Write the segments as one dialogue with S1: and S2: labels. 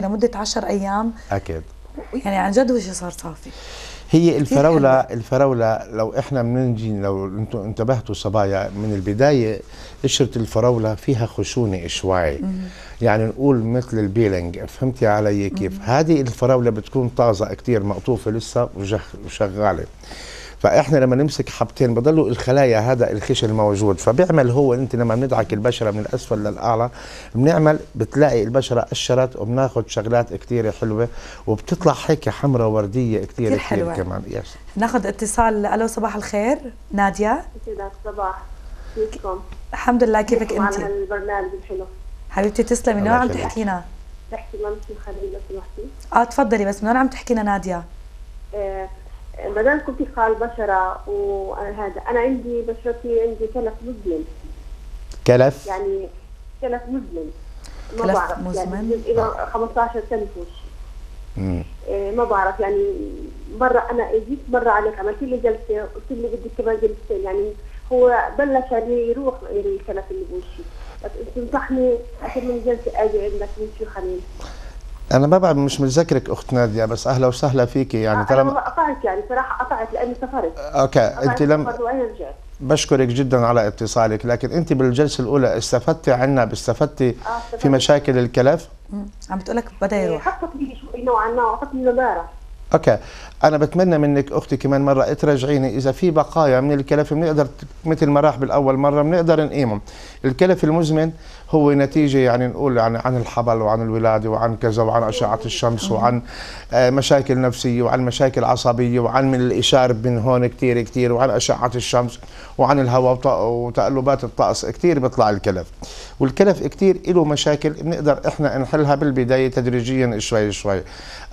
S1: لمدة 10 أيام.
S2: أكيد.
S1: يعني عن جد وجهي صار صافي؟
S2: هي الفراولة الفراولة لو إحنا بنجي لو أنتم انتبهتوا صبايا من البداية قشرة الفراولة فيها خشونة شوي يعني نقول مثل البيلينج فهمتي علي كيف؟ هذه الفراولة بتكون طازة كتير مقطوفة لسه وشغالة. فإحنا لما نمسك حبتين بضلوا الخلايا هذا الخشن موجود. فبيعمل هو انت لما بندعك البشرة من الأسفل للأعلى بنعمل بتلاقي البشرة قشرت وبناخذ شغلات كثيره حلوة وبتطلع هيك حمراء وردية كثير كثير حلوة. كمان.
S1: يس ناخذ اتصال. ألو صباح الخير. نادية؟
S3: صباح. كيفكم؟
S1: الحمد لله. كيفك أنت؟
S3: البرنامج الحلو؟
S1: حبيبتي تسلمي. من وين عم تحكينا؟
S3: تحكي مامتي خليل لو سمحتي
S1: آه تفضلي. بس من وين عم تحكينا نادية؟
S3: آه ما دام كنت قال بشرة وهذا أنا عندي بشرتي عندي كلف مزمن.
S2: كلف؟
S3: يعني كلف مزمن.
S1: ما كلف بعرف يعني مزمن؟
S3: يعني إلى 15 سنه في وشي إيه ما بعرف يعني مرة أنا جيت مرة عليك عملت لي جلسة قلت لي بدك كمان جلستين. يعني هو بلش يعني يروح الكلف اللي بوشي. بس تنصحني اخر من جلسة أجي عندك من شو خليل.
S2: أنا ما بعرف مش متذكرك أخت نادية بس أهلا وسهلا فيكي يعني
S3: ترى أنا قطعت يعني صراحة قطعت لأني سافرت.
S2: okay انت لم بشكرك جدا على اتصالك لكن انت بالجلسة الأولى استفدتي عنا استفدتي آه في مشاكل الكلف؟
S1: عم بتقول لك بدا يروح.
S3: حطت لي شوي نوعا ما وعطتني نضاره
S2: أوكي. أنا بتمنى منك أختي كمان مرة ترجعيني إذا في بقايا من الكلف بنقدر مثل ما راح بالأول مرة بنقدر نقيمهم. الكلف المزمن هو نتيجة يعني نقول يعني عن الحبل وعن الولادة وعن كذا وعن أشعة الشمس وعن آه، مشاكل نفسية وعن مشاكل عصبية وعن من الإشارة من هون كثير كثير وعن أشعة الشمس وعن الهواء وتقلبات الطقس. كثير بيطلع الكلف. والكلف كثير له مشاكل بنقدر إحنا نحلها بالبداية تدريجيا شوي شوي.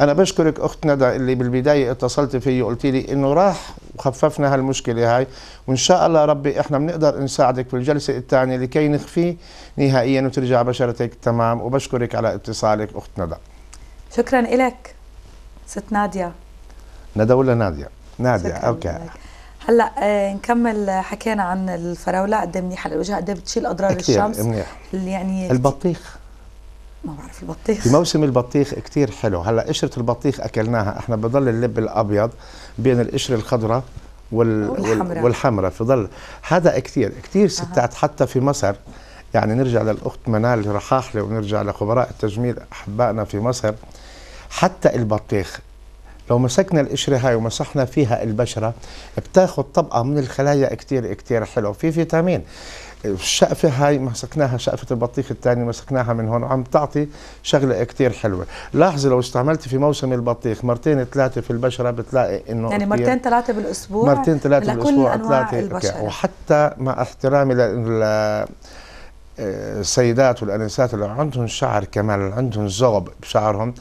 S2: أنا بشكرك اخت ندى اللي بالبداية اتصلت فيه وقلت لي إنه راح وخففنا هالمشكلة هاي. وإن شاء الله ربي إحنا بنقدر نساعدك في الجلسة الثانية لكي نخفيه نهائيا وترجع بشرتك. تمام. وبشكرك على اتصالك أخت ندى.
S1: شكرا لك ست نادية.
S2: ندى ولا نادية؟ نادية. أوكي.
S1: لك. هلأ آه نكمل حكينا عن الفراولة. قد إيه منيحة للوجه؟ قد إيه بتشيل أضرار الشمس؟
S2: منيح.
S1: يعني
S2: البطيخ.
S1: ما بعرف البطيخ.
S2: في موسم البطيخ كثير حلو. هلأ قشرة البطيخ أكلناها. إحنا بضل اللب الأبيض بين القشرة الخضراء وال والحمراء. والحمراء. في ظل هذا كثير كثير ستات حتى في مصر. يعني نرجع للأخت منال رحاحله ونرجع لخبراء التجميل أحبائنا في مصر. حتى البطيخ لو مسكنا القشرة هاي ومسحنا فيها البشرة بتاخذ طبقة من الخلايا كثير كثير حلو. في فيتامين. الشقفة هاي مسكناها شقفة البطيخ الثاني مسكناها من هون وعم تعطي شغلة كثير حلوة. لاحظي لو استعملت في موسم البطيخ مرتين ثلاثة في البشرة بتلاقي إنه
S1: يعني مرتين ثلاثة بالأسبوع؟
S2: مرتين ثلاثة بالأسبوع ثلاثة وحتى مع احترامي لل السيدات والأنسات اللي عندهم شعر كمان عندهم زغب بشعرهم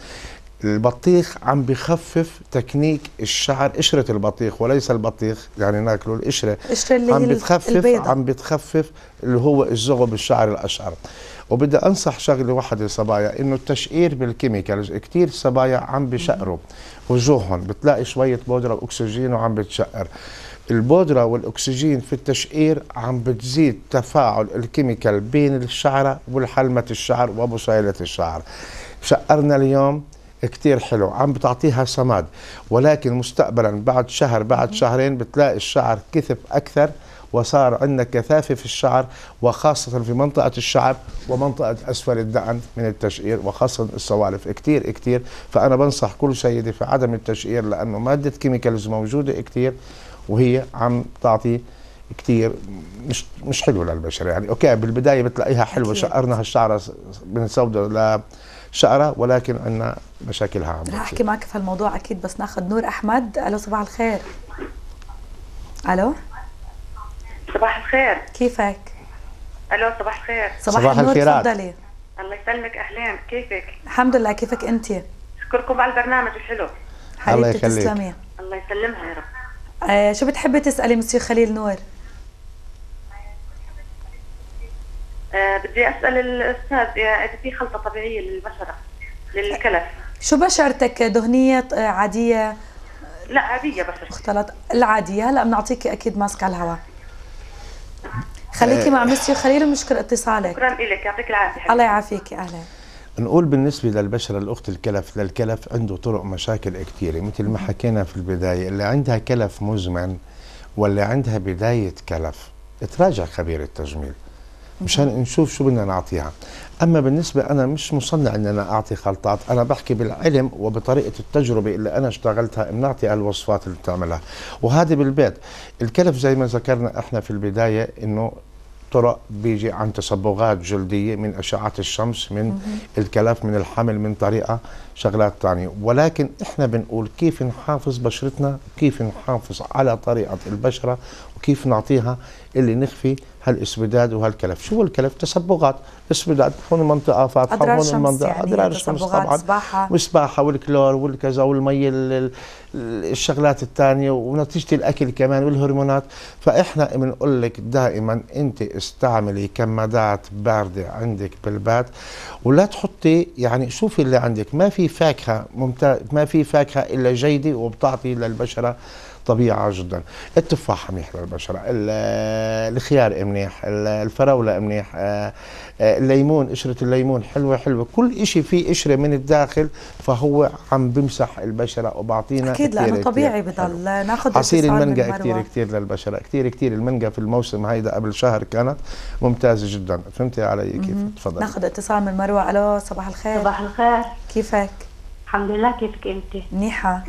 S2: البطيخ عم بخفف تكنيك الشعر قشرة البطيخ وليس البطيخ يعني ناكله القشره
S1: القشره اللي
S2: عم بتخفف
S1: البيضة.
S2: عم بتخفف اللي هو الزغب الشعر الأشعر. وبدي أنصح شغلة واحدة صبايا إنه التشقير بال chemicals كثير صبايا عم بشقروا وجوههم بتلاقي شوية بودرة وأكسجين وعم بتشقر. البودرة والأكسجين في التشقير عم بتزيد تفاعل ال chemical بين الشعرة والحلمة الشعر وبصيلة الشعر. شقرنا اليوم كتير حلو. عم بتعطيها سماد ولكن مستقبلا بعد شهر بعد شهرين بتلاقي الشعر كثف أكثر وصار عندنا كثافة في الشعر وخاصة في منطقة الشنب ومنطقة أسفل الدقن من التشقير وخاصة السوالف. كتير كتير. فأنا بنصح كل سيدة في عدم التشقير لأنه مادة chemicals موجودة كتير وهي عم تعطي كثير مش مش حلوة للبشره يعني. okay بالبداية بتلاقيها حلوة. شقرنا الشعره من سوداء لشقره ولكن عندنا مشاكلها عم
S1: رح أحكي معك في هالموضوع أكيد بس ناخذ نور أحمد. ألو صباح الخير. ألو؟
S4: صباح الخير.
S1: كيفك؟
S4: ألو صباح الخير.
S1: صباح, صباح النور تفضلي.
S4: الله يسلمك أهلين. كيفك؟
S1: الحمد لله كيفك أنت؟
S4: أشكركم على البرنامج الحلو.
S1: حبيبتي تسلمي.
S4: الله يسلمها يا رب.
S1: آه شو بتحبي تسألي مسيو خليل نور؟
S4: آه بدي أسأل الأستاذ إذا في خلطة طبيعية للبشرة للكلف.
S1: شو بشرتك؟ دهنية آه، عادية؟
S4: لا عادية بشرة
S1: مختلط العادية. هلا بنعطيكي أكيد ماسك على الهواء. خليكي مع مسيو خليل ونشكر اتصالك.
S4: شكرا لك يعطيك العافية
S1: الله يعافيكي. أهلا.
S2: نقول بالنسبة للبشرة الأخت الكلف للكلف عنده طرق مشاكل كثيرة مثل ما حكينا في البداية اللي عندها كلف مزمن واللي عندها بداية كلف تراجع خبير التجميل. مشان نشوف شو بدنا نعطيها. أما بالنسبة أنا مش مصنع ان أنا أعطي خلطات أنا بحكي بالعلم وبطريقة التجربة اللي أنا اشتغلتها بنعطي الوصفات اللي بتعملها. وهذه بالبيت. الكلف زي ما ذكرنا إحنا في البداية إنه طرق بيجي عن تصبغات جلدية من أشعة الشمس من الكلف من الحمل من طريقة شغلات تانية. ولكن إحنا بنقول كيف نحافظ بشرتنا كيف نحافظ على طريقة البشرة وكيف نعطيها اللي نخفي هالاسوداد وهالكلف. شو هو الكلف؟ تصبغات اسوداد هون فاتحة
S1: أضرار
S2: هون
S1: شمس
S2: المنطقة.
S1: يعني،
S2: أضرار الشمس طبعا.
S1: سباحة.
S2: والسباحة والكلور والكذا والمي ال- ال- الشغلات الثانية ونتيجة الأكل كمان والهرمونات. فإحنا بنقول لك دائما أنت استعملي كمادات باردة عندك بالبيت ولا تحطي يعني شوفي اللي عندك. ما في فاكهة ممتاز ما في فاكهة إلا جيدة وبتعطي للبشرة طبيعة جدا. التفاح منيح للبشرة ال- الخيار منيح ال- الفراولة منيح آه، آه، الليمون قشرة الليمون حلوة حلوة. كل إشي فيه قشرة من الداخل فهو عم بمسح البشرة وبعطينا
S1: أكيد
S2: كتير لأنه
S1: طبيعي. بضل ناخذ
S2: عصير
S1: اتصال من
S2: المانجا
S1: مروة.
S2: كتير كتير للبشرة كتير كتير. المانجا في الموسم هيدا قبل شهر كانت ممتازة جدا. فهمتي علي كيف؟ تفضل
S1: ناخذ اتصال من مروة. ألو صباح الخير.
S5: صباح الخير.
S1: كيفك؟
S5: الحمد لله كيفك أنت؟
S1: منيحة.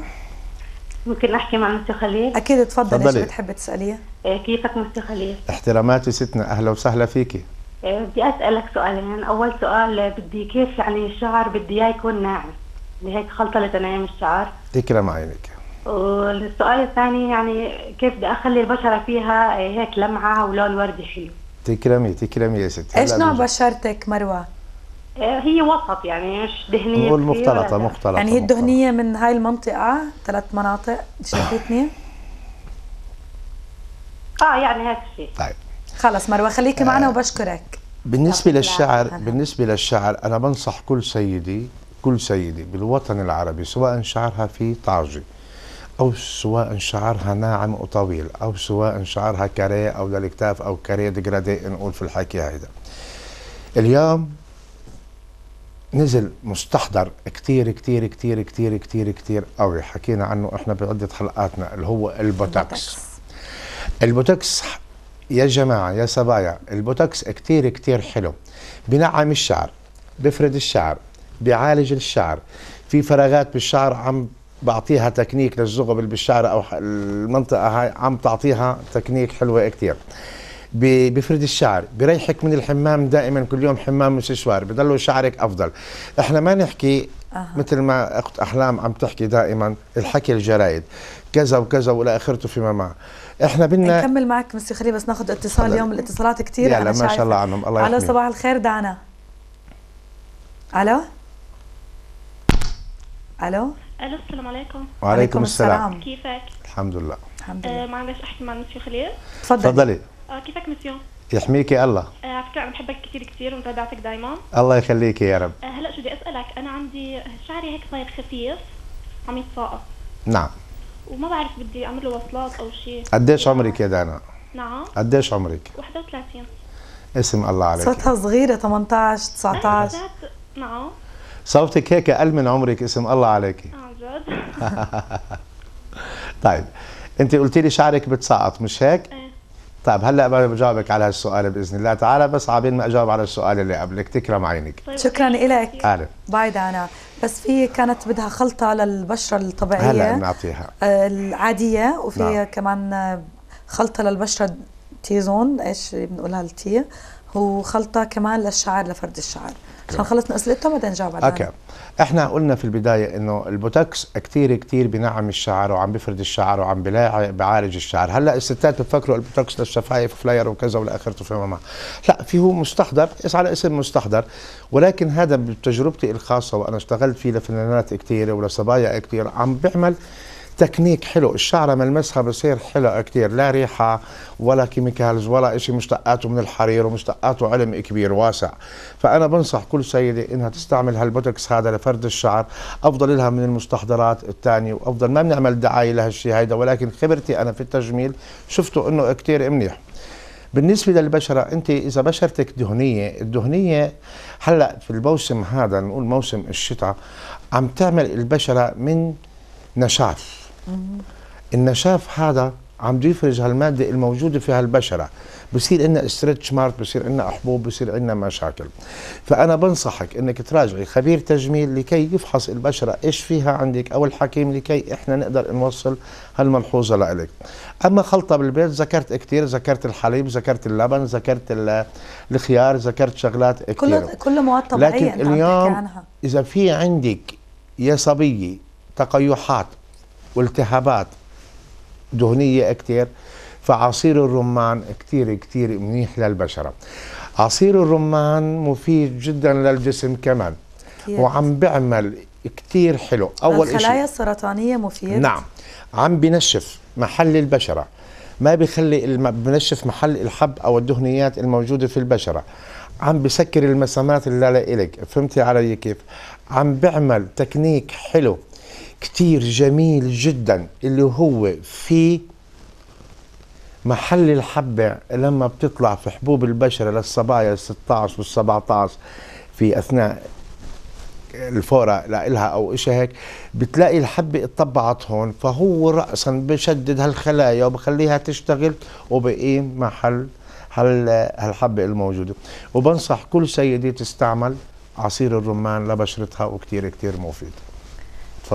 S5: ممكن احكي مع مستر خليل؟
S1: أكيد تفضلي. شو بتحبي تسأليه؟
S5: إيه، كيفك مستر خليل؟
S2: احتراماتي ستنا أهلا وسهلا فيكي.
S5: إيه، بدي أسألك سؤالين أول سؤال بدي كيف يعني الشعر بدي إياه يكون ناعم؟ بدي هيك خلطة لتنعيم الشعر.
S2: تكرم عينك.
S5: والسؤال الثاني يعني كيف بدي أخلي البشرة فيها إيه، هيك لمعة ولون وردي حلو؟
S2: تكرمي تكرمي يا ست إيش
S1: نوع. بشرتك
S5: مروة؟ هي وسط يعني مش
S2: دهنية
S5: لا.
S2: مختلطة
S1: يعني هي. الدهنية من هاي المنطقة ثلاث مناطق شايفتني
S5: آه يعني هيك شيء
S2: طيب
S1: خلص مروة خليكي معنا وبشكرك
S2: بالنسبة
S1: يعطيك
S2: للشعر. بالنسبة للشعر أنا بنصح كل سيدي كل سيدة بالوطن العربي سواء شعرها فيه طاجة أو سواء شعرها ناعم وطويل أو سواء شعرها كاريه أو للكتاف أو كاريه ديجرادي نقول في الحكي هيدا اليوم نزل مستحضر كتير كتير كتير كتير كتير كتير قوي. حكينا عنه إحنا بعدة حلقاتنا اللي هو البوتوكس. البوتوكس. يا جماعة يا صبايا البوتوكس كتير كتير حلو. بنعم الشعر بفرد الشعر بيعالج الشعر. في فراغات بالشعر عم بعطيها تكنيك للزغب بالشعر أو المنطقة هاي عم تعطيها تكنيك حلوة كتير. بفرد الشعر. بريحك من الحمام دائما كل يوم حمام مسشوار بضلوا شعرك أفضل. إحنا ما نحكي
S1: أها.
S2: مثل ما أخت أحلام عم تحكي دائما الحكي الجرايد. كذا وكذا والى أخرته فيما معه إحنا بدنا
S1: نكمل معك مستر خليل بس ناخذ اتصال. اليوم الاتصالات كثير
S2: يلا ما شاء الله عنهم. الله
S1: ألو
S2: يحميهم.
S1: صباح الخير دعنا. ألو؟ ألو؟
S6: ألو السلام عليكم.
S2: وعليكم السلام.
S6: كيفك؟
S2: الحمد لله.
S1: الحمد
S6: آه
S1: لله
S6: معلش أحكي مع مسيو خليل؟
S1: تفضلي.
S2: تفضلي.
S6: آه كيفك مسيو؟
S2: يحميكي الله.
S6: آه على فكرة بحبك كثير كثير ومتابعتك دائما
S2: الله يخليكي يا رب.
S6: آه هلا شو بدي أسألك أنا عندي شعري هيك صاير خفيف عم يتساقط.
S2: نعم.
S6: وما بعرف بدي أعمل له وصلات أو شيء
S2: قديش عمرك يا دانا؟
S6: نعم.
S2: قديش عمرك؟
S6: 31
S2: اسم الله عليك.
S1: صوتها صغيرة 18 19
S6: ذات- نعم.
S2: صوتك هيك أقل من عمرك اسم الله عليك.
S6: عن جد.
S2: طيب انت قلتي لي شعرك بتسقط مش هيك؟
S6: إيه
S2: طيب هلا بجاوبك على هالسؤال بإذن الله تعالى بس عابين ما أجاوب على السؤال اللي قبلك تكرم عينك.
S6: طيب.
S1: شكرا. لك
S2: أهلا.
S1: bye دانا بس في كانت بدها خلطة للبشرة
S2: هلا
S1: الطبيعية
S2: بنعطيها.
S1: آه، العادية وفي
S2: نعم.
S1: كمان خلطة للبشرة T-zone إيش بنقولها ال T؟ وخلطة كمان للشعر لفرد الشعر. عشان خلصنا اسئلتها بعدين نجاوب عليها
S2: okay. إحنا قلنا في البداية إنه البوتوكس كتير كتير بنعم الشعر وعم بفرد الشعر وعم بعالج الشعر. هلأ الستات بفكروا البوتوكس للشفايف filler وكذا والى اخرته فيما معه لا في هو مستحضر اس على اسم مستحضر ولكن هذا بتجربتي الخاصة وأنا اشتغلت فيه لفنانات كتيرة ولصبايا كتير عم بيعمل تكنيك حلو. الشعر ملمسها بصير حلو كتير. لا ريحة ولا chemicals ولا إشي مشتقاته من الحرير ومشتقاته علم كبير واسع. فأنا بنصح كل سيدة إنها تستعمل هالبوتوكس هذا لفرد الشعر أفضل لها من المستحضرات الثانية وأفضل. ما بنعمل دعاية لهالشيء هيدا ولكن خبرتي أنا في التجميل شفته إنه كتير منيح. بالنسبة للبشرة أنت إذا بشرتك دهنية الدهنية هلأ في الموسم هذا نقول موسم الشتاء عم تعمل البشرة من نشاف. النشاف هذا عم يفرز هالمادة الموجودة في هالبشرة. بصير عندنا ستريتش مارك بصير عندنا حبوب بصير عندنا مشاكل. فأنا بنصحك أنك تراجعي خبير تجميل لكي يفحص البشرة إيش فيها عندك أو الحكيم لكي إحنا نقدر نوصل هالملحوظة لإلك. أما خلطة بالبيت ذكرت كتير ذكرت الحليب ذكرت اللبن ذكرت ال- الخيار ذكرت شغلات كتير.
S1: كل كل مواد طبيعية
S2: لكن اليوم إذا في عندك يا صبية تقيحات والتهابات دهنية كتير. فعصير الرمان كتير كتير منيح للبشرة. عصير الرمان مفيد جدا للجسم كمان
S1: أكيد.
S2: وعم بيعمل كتير حلو. أول
S1: الخلايا
S2: إشي
S1: السرطانية مفيد.
S2: نعم. عم بنشف محل البشرة. ما بيخلي الم... بنشف محل الحب أو الدهنيات الموجودة في البشرة. عم بسكر المسامات اللي لإلك فهمتي علي كيف؟ عم بيعمل تكنيك حلو. كتير جميل جدا اللي هو في محل الحبة لما بتطلع في حبوب البشرة للصبايا ال 16 وال 17 في أثناء الفورة لإلها أو إشي هيك بتلاقي الحبة اتطبعت هون فهو رأسا بشدد هالخلايا وبخليها تشتغل وبقيم محل هال هالحبة الموجودة. وبنصح كل سيدة تستعمل عصير الرمان لبشرتها وكتير كتير مفيد.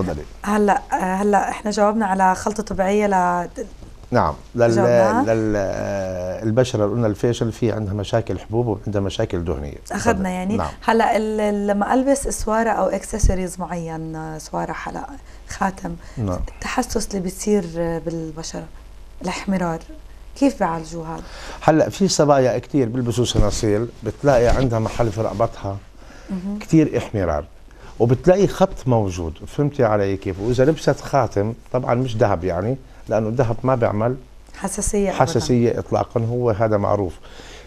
S2: تفضلي.
S1: هلا هلا إحنا جاوبنا على خلطة طبيعية ل
S2: نعم لل؟ لل البشرة قلنا الفيشل في عندها مشاكل حبوب وعندها مشاكل
S1: دهنية.
S2: أخذنا.
S1: يعني.
S2: نعم.
S1: هلا لما ألبس اسواره أو اكسسوارز معين اسواره حلق خاتم
S2: نعم.
S1: التحسس اللي بيصير بالبشرة الاحمرار كيف بيعالجوا هذا؟
S2: هلا في صبايا كتير بيلبسوا سناصيل بتلاقي عندها محل في رقبتها كتير إحمرار. وبتلاقي خط موجود. فهمتي علي كيف؟ وإذا لبست خاتم طبعا مش ذهب يعني لأنه الذهب ما بيعمل
S1: حساسية أبداً.
S2: حساسية اطلاقا هو هذا معروف.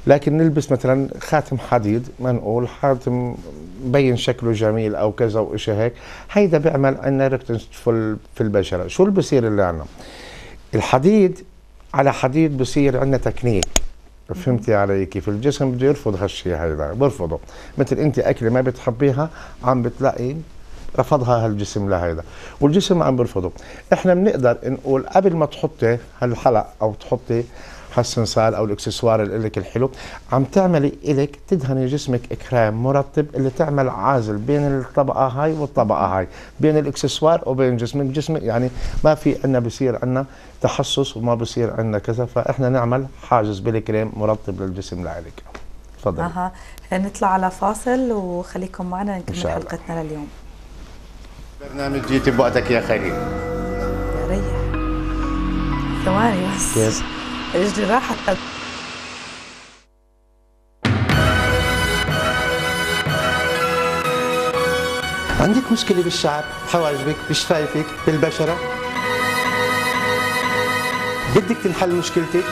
S2: لكن نلبس مثلا خاتم حديد ما نقول خاتم مبين شكله جميل أو كذا وإشي هيك. هيدا بيعمل عندنا redness في ال- في البشرة. شو اللي بصير اللي عندنا الحديد على حديد بصير عندنا تكنيك. فهمتي علي كيف؟ الجسم بده يرفض هالشيء هيدا برفضه. مثل أنت أكلة ما بتحبيها عم بتلاقي رفضها هالجسم لهيدا. والجسم عم برفضه. إحنا بنقدر نقول قبل ما تحطي هالحلق أو تحطي هالسنسال أو الإكسسوار اللي لك الحلو. عم تعملي إلك تدهني جسمك كريم مرطب اللي تعمل عازل بين الطبقة هاي والطبقة هاي بين الإكسسوار وبين جسمك. جسمك يعني ما في عندنا بصير عندنا تحسس وما بصير عندنا كذا فإحنا نعمل حاجز بالكريم مرطب للجسم لإلك. تفضل
S1: أها. نطلع على فاصل وخليكم معنا نكمل. حلقتنا لليوم.
S2: برنامج جيتي بوقتك يا خليل
S1: يا ريح. ثواني بس.
S2: كيف؟
S1: رجلي راحت
S2: عندك مشكلة بالشعر؟ حواجبك بشفايفك بالبشرة؟ بدك تنحل مشكلتك؟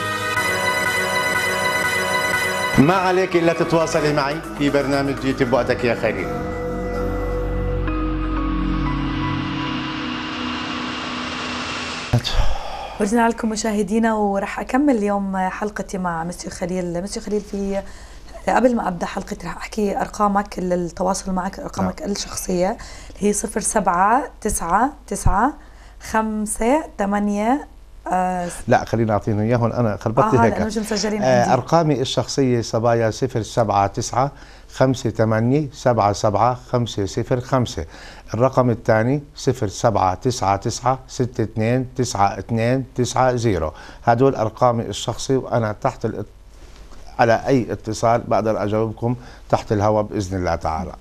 S2: ما عليك إلا تتواصلي معي في برنامج جيتي بوقتك يا خليل
S1: ورجعنا لكم مشاهدينا وراح أكمل اليوم حلقتي مع مسيو خليل. مسيو خليل في قبل ما أبدأ حلقتي راح أحكي أرقامك للتواصل معك أرقامك الشخصية اللي هي 07 9 9 5 8 آه
S2: لا خليني أعطيهم إياهم. أنا خربطت
S1: آه،
S2: هيك.
S1: لأنه مش مسجلين
S2: آه. أرقامي الشخصية صبايا 079 58 77 505 الرقم الثاني 0799 62 92 90 هدول أرقامي الشخصي وأنا تحت. على أي اتصال بقدر أجاوبكم تحت الهواء بإذن الله تعالى